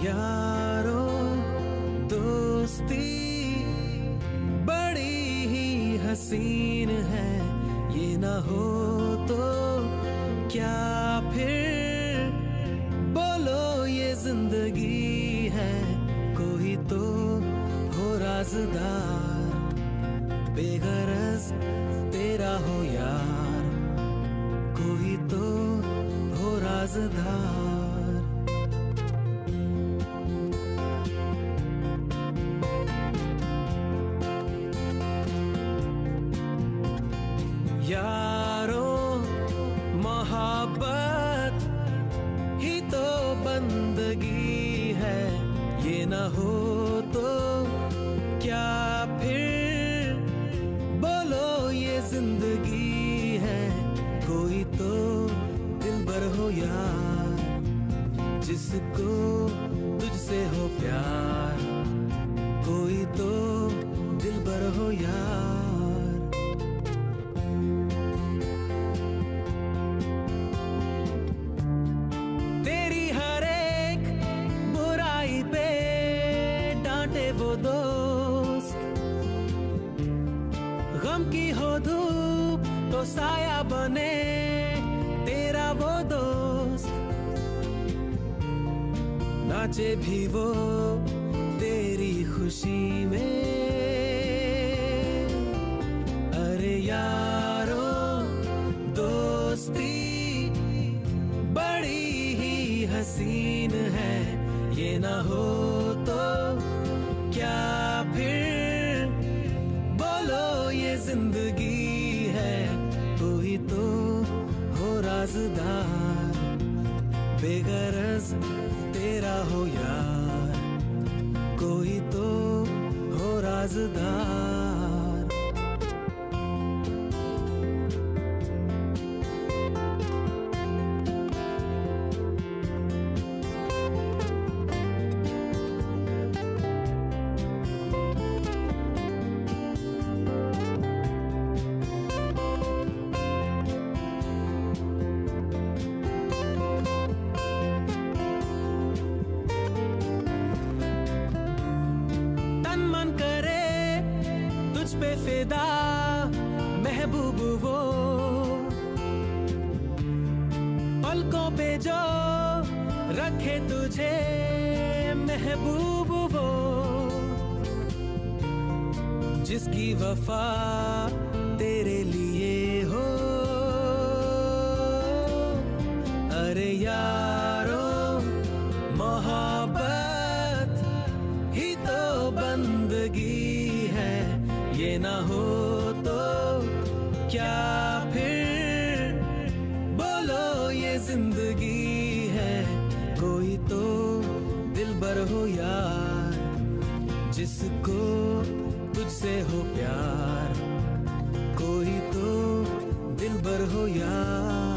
यारो, दोस्ती बड़ी ही हसीन है। ये ना हो तो क्या फिर? बोलो ये ज़िंदगी है, कोई तो हो राजदार। बेगरज तेरा हो यार, कोई तो हो राजदार। यारो मोहब्बत ही तो बंदगी है। ये ना हो तो क्या फिर बोलो ये ज़िंदगी है। कोई तो दिल भर हो यार, जिसको गम की हो धूप तो साया बने तेरा वो दोस्त। नाचे भी वो तेरी खुशी में। अरे यारो, दोस्ती बड़ी ही हसीन है, ये ना हो राजदार बेगरज तेरा हो यार कोई तो हो राजदार। फिदा महबूब वो। पलकों पे जो रखे तुझे महबूब वो। जिसकी वफा तेरे लिए हो। अरे यारो। भर हो यार जिसको तुझसे हो प्यार कोई तो दिल भर हो यार।